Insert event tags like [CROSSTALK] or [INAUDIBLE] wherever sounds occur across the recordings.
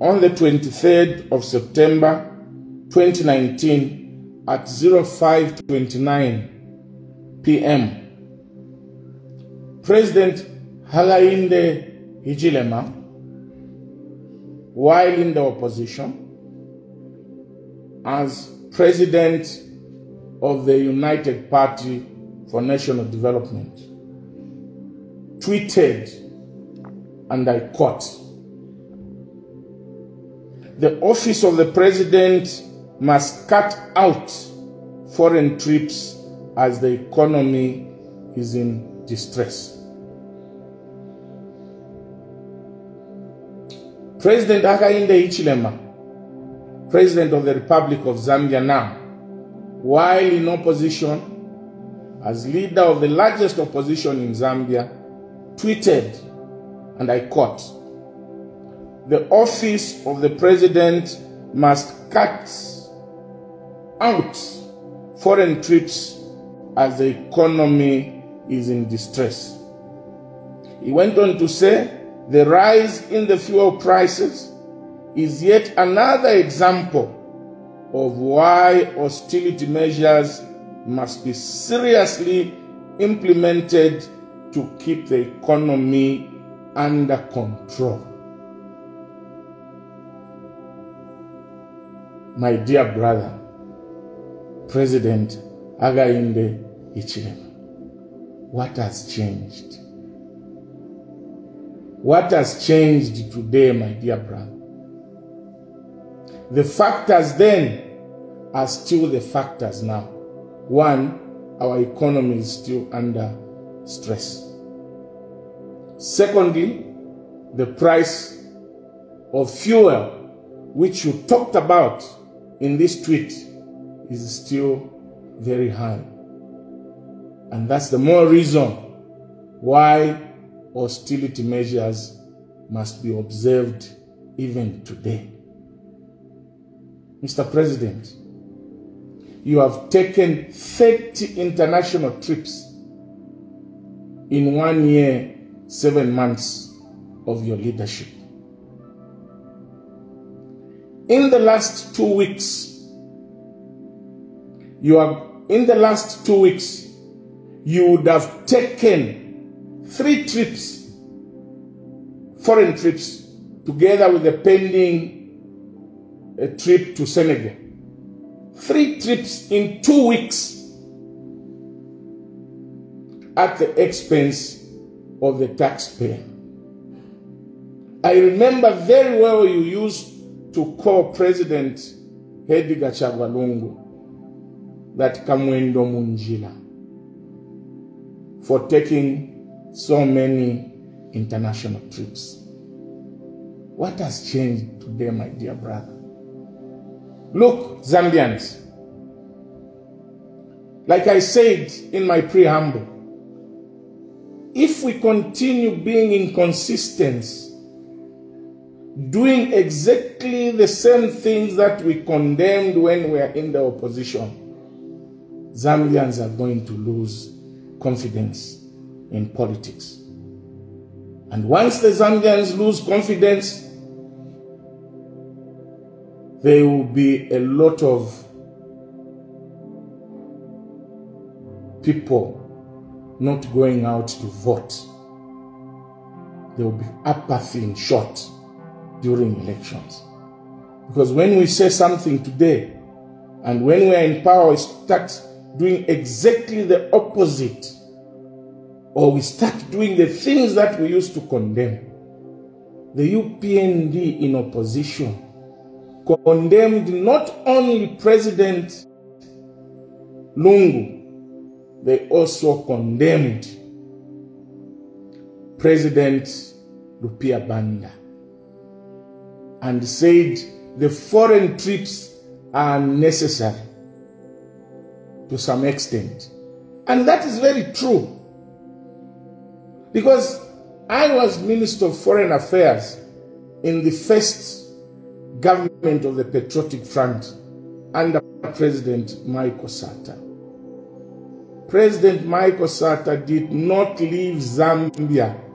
on the 23rd of September 2019 at 0529 p.m. President Hakainde Hichilema, while in the opposition, as president of the United Party for National Development, tweeted, and I quote, the office of the president must cut out foreign trips as the economy is in distress. President Hakainde Hichilema, President of the Republic of Zambia now, while in opposition, as leader of the largest opposition in Zambia, tweeted, and I quote, the office of the president must cut out foreign trips as the economy is in distress. He went on to say the rise in the fuel prices is yet another example of why hostility measures must be seriously implemented to keep the economy under control. My dear brother, President Hakainde Hichilema, what has changed? What has changed today, my dear brother? The factors then are still the factors now. One, our economy is still under stress. Secondly, the price of fuel, which you talked about in this tweet, is still very high. And that's the more reason why hostility measures must be observed even today. Mr. President, you have taken 30 international trips in one year, seven months of your leadership. In the last two weeks, you have, in the last two weeks, you would have taken three trips, foreign trips, together with the pending a trip to Senegal. Three trips in two weeks at the expense of the taxpayer. I remember very well you used to call President Edgar Chagwa Lungu that Kamwendo Munjila for taking so many international trips. What has changed today, my dear brother? Look, Zambians, like I said in my preamble, if we continue being inconsistent, doing exactly the same things that we condemned when we are in the opposition, Zambians are going to lose confidence in politics. And once the Zambians lose confidence, there will be a lot of people not going out to vote. There will be apathy in short during elections. Because when we say something today, and when we are in power, we start doing exactly the opposite, or we start doing the things that we used to condemn. The UPND in opposition condemned not only President Lungu, they also condemned President Rupia Banda and said the foreign trips are necessary to some extent. And that is very true. Because I was Minister of Foreign Affairs in the first government of the Patriotic Front under President Michael Sata. President Michael Sata did not leave Zambia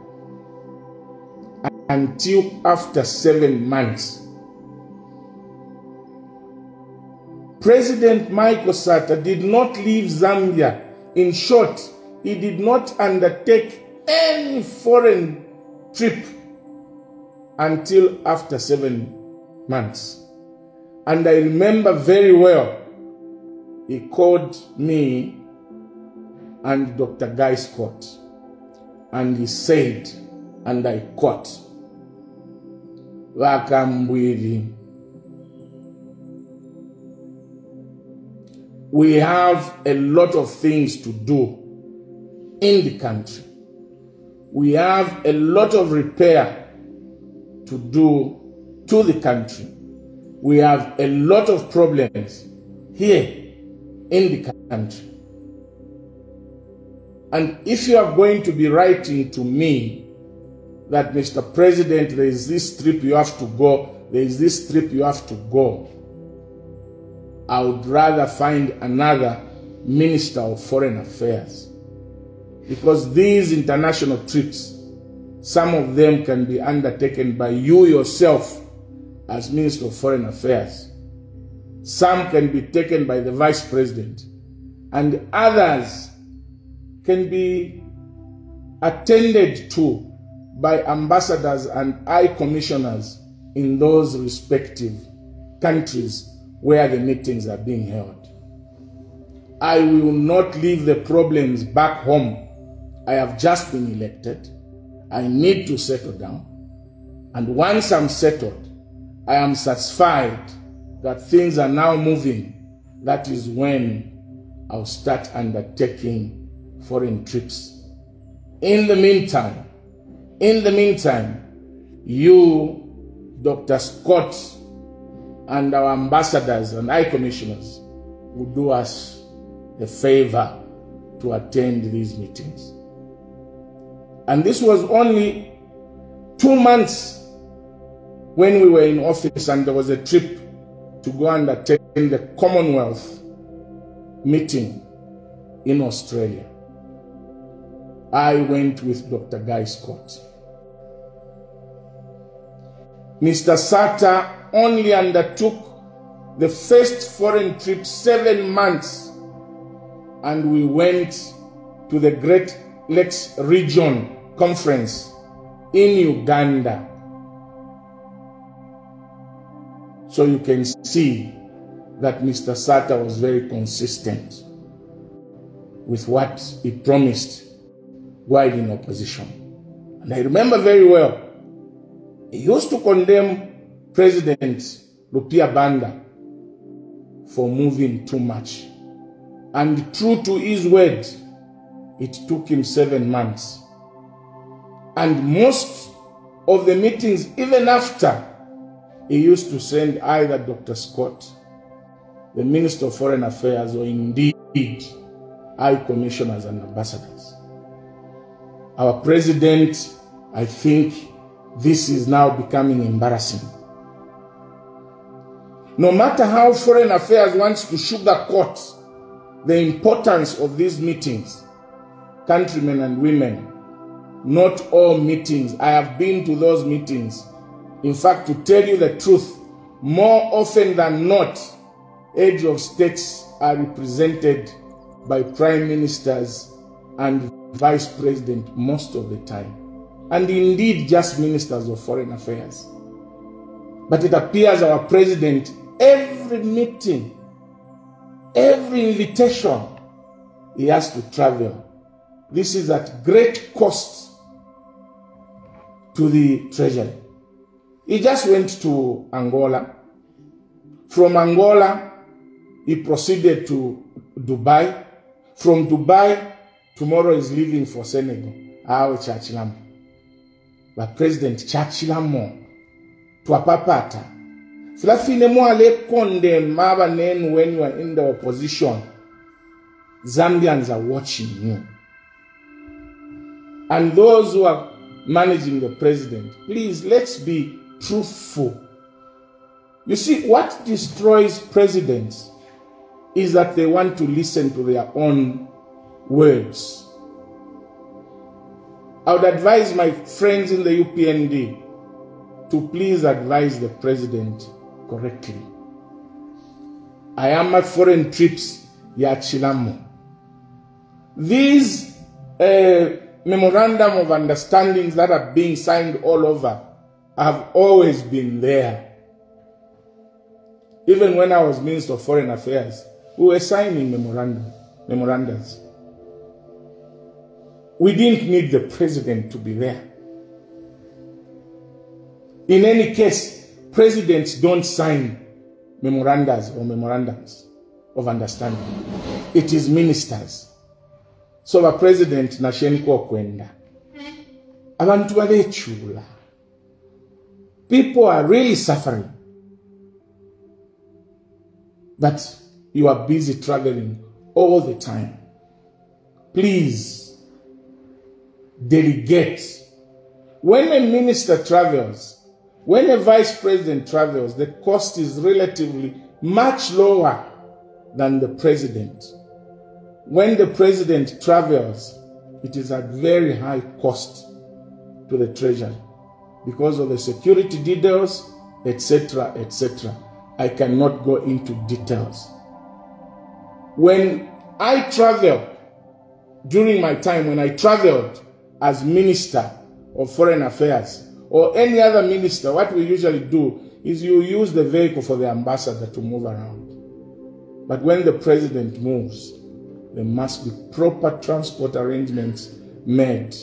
until after seven months. President Michael Sata did not leave Zambia. In short, he did not undertake any foreign trip until after seven months. And I remember very well, he called me and Dr. Guy Scott and he said, and I quote, Vakambwiri, we have a lot of things to do in the country. We have a lot of repair to do to the country. We have a lot of problems here in the country. And if you are going to be writing to me that, Mr. President, there is this trip you have to go, there is this trip you have to go, I would rather find another Minister of Foreign Affairs. Because these international trips, some of them can be undertaken by you yourself as Minister of Foreign Affairs. Some can be taken by the Vice President. And others can be attended to by ambassadors and high commissioners in those respective countries where the meetings are being held. I will not leave the problems back home. I have just been elected. I need to settle down. And once I'm settled, I am satisfied that things are now moving. That is when I'll start undertaking foreign trips. In the meantime, in the meantime, you, Dr. Scott, and our ambassadors and high commissioners would do us a favor to attend these meetings. And this was only two months when we were in office and there was a trip to go and attend the Commonwealth meeting in Australia. I went with Dr. Guy Scott. Mr. Sata only undertook the first foreign trip seven months, and we went to the Great Lakes Region Conference in Uganda. So you can see that Mr. Sata was very consistent with what he promised while in opposition. And I remember very well, he used to condemn President Rupia Banda for moving too much. And true to his word, it took him seven months. And most of the meetings, even after, he used to send either Dr. Scott, the Minister of Foreign Affairs, or indeed high commissioners and ambassadors. Our president, I think this is now becoming embarrassing. No matter how foreign affairs wants to sugarcoat the importance of these meetings, countrymen and women, not all meetings. I have been to those meetings. In fact, to tell you the truth, more often than not, heads of states are represented by prime ministers and vice president most of the time. And indeed, just ministers of foreign affairs. But it appears our president every meeting, every invitation, he has to travel. This is at great cost to the treasury. He just went to Angola. From Angola, he proceeded to Dubai. From Dubai, tomorrow is leaving for Senegal. Awe Chachilamo. But President Chachilamo, twapapata Filafine Mwale condemn Maba Nen when you are in the opposition. Zambians are watching you. And those who are managing the president, please let's be truthful. You see, what destroys presidents is that they want to listen to their own words. I would advise my friends in the UPND to please advise the president correctly. ayama foreign trips ya chilamo these uh, memorandum of understandings that are being signed all over have always been there even when i was minister of foreign affairs we were signing memorandum memorandums we didn't need the president to be there in any case, presidents don't sign memorandums or memorandums of understanding. It is ministers. So the president nasheniko kwenda. Abantu babekyula. People are really suffering. But you are busy traveling all the time. Please delegate. When a minister travels, when a vice president travels, the cost is relatively much lower than the president. When the president travels, it is at very high cost to the treasury because of the security details, etc., etc. I cannot go into details. When I traveled, during my time when I traveled as Minister of Foreign Affairs, or any other minister, what we usually do is you use the vehicle for the ambassador to move around. But when the president moves, there must be proper transport arrangements made.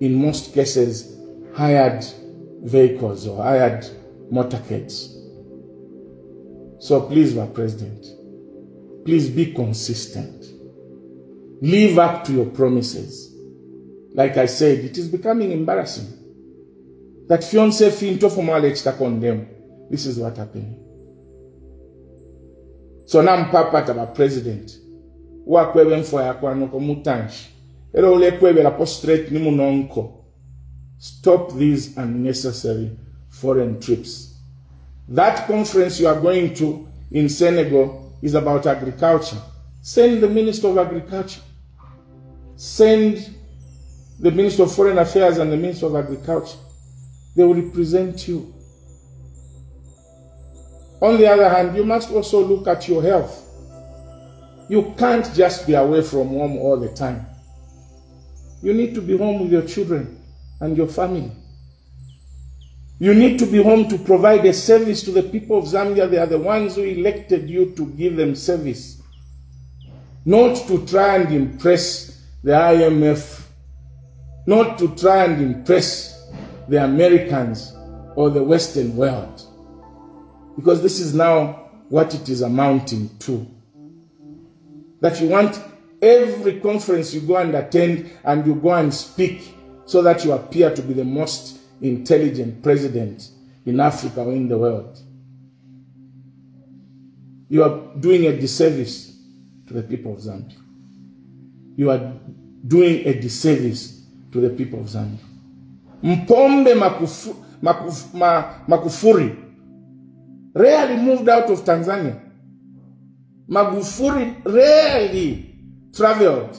In most cases, hired vehicles or hired motorcades. So please, my president, please be consistent. Live up to your promises. Like I said, it is becoming embarrassing. That fiance finto formal ekita condemn. This is what happened. So now nampapa taba president. Wakweba enfo yakwanoko mutanshi era olekweberapo straight ni munonko. Stop these unnecessary foreign trips. That conference you are going to in senegal is about agriculture. Send the minister of agriculture. Send the minister of foreign affairs and the minister of agriculture they will represent you. On the other hand, you must also look at your health. You can't just be away from home all the time. You need to be home with your children and your family. You need to be home to provide a service to the people of Zambia. They are the ones who elected you to give them service. Not to try and impress the IMF, not to try and impress the Americans or the Western world. Because this is now what it is amounting to. That you want every conference you go and attend and you go and speak so that you appear to be the most intelligent president in Africa or in the world. You are doing a disservice to the people of Zambia. You are doing a disservice to the people of Zambia. Mpombe Makufu, Makuf, Ma, Makufuri rarely moved out of Tanzania. Magufuli rarely traveled.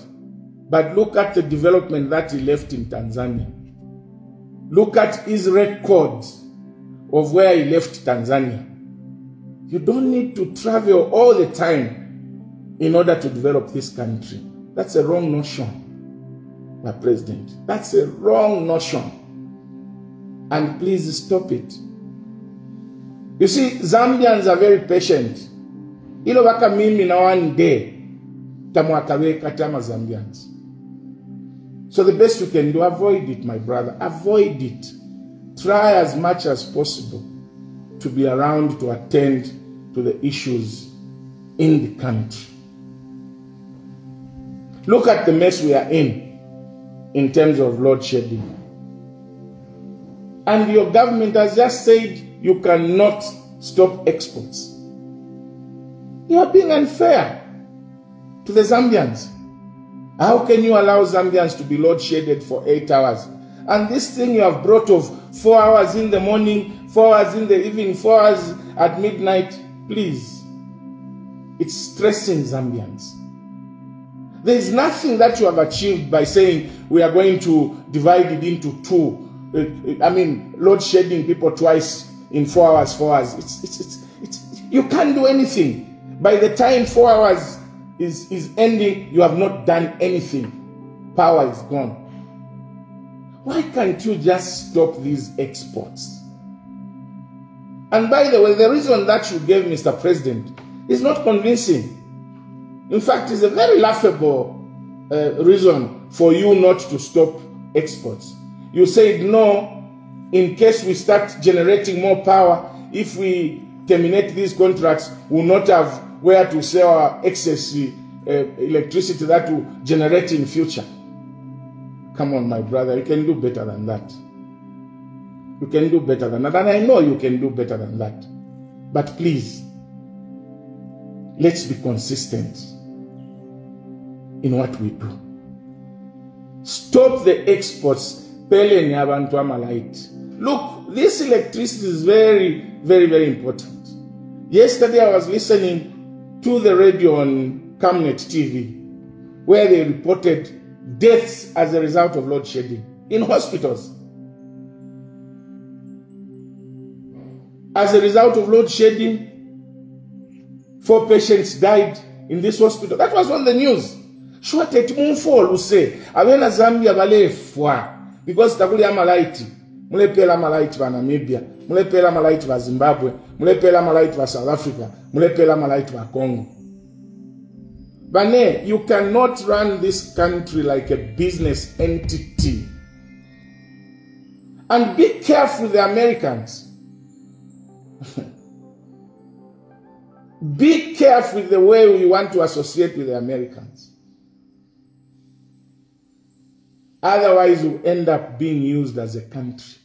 But look at the development that he left in Tanzania. Look at his record of where he left Tanzania. You don't need to travel all the time in order to develop this country. That's a wrong notion, my president. That's a wrong notion and please stop it. You see, Zambians are very patient. Ilo waka mimi na one day tamwakaweka tama Zambians. So the best you can do, avoid it, my brother. Avoid it. Try as much as possible to be around to attend to the issues in the country. Look at the mess we are in in terms of load shedding. And your government has just said you cannot stop exports. You are being unfair to the Zambians. How can you allow Zambians to be load shedded for eight hours? And this thing you have brought of four hours in the morning, four hours in the evening, four hours at midnight, please. It's stressing Zambians. There is nothing that you have achieved by saying we are going to divide it into two uh, uh, I mean, load shedding people twice in four hours, four hours. It's, it's, it's, it's, you can't do anything. By the time four hours is, is ending, you have not done anything. Power is gone. Why can't you just stop these exports? And by the way, the reason that you gave Mr. President is not convincing. In fact, it's a very laughable uh, reason for you not to stop exports. You said no, in case we start generating more power, if we terminate these contracts, we will not have where to sell our excess uh, electricity that will generate in future. Come on, my brother, you can do better than that. You can do better than that. And I know you can do better than that. But please, let's be consistent in what we do. Stop the exports. Look, this electricity is very, very, very important. Yesterday I was listening to the radio on Camnet TV where they reported deaths as a result of load shedding in hospitals. As a result of load shedding, four patients died in this hospital. That was on the news. Sure, teti mumfolo use abena Zambia balefwa because takuli amalaiti mulepela amalaiti va Namibia mulepela amalaiti va Zimbabwe mulepela amalaiti va South Africa mulepela amalaiti va Congo Bane, you cannot run this country like a business entity. And be careful the Americans. [LAUGHS] be careful with the way we want to associate with the Americans. Otherwise, we'll end up being used as a country.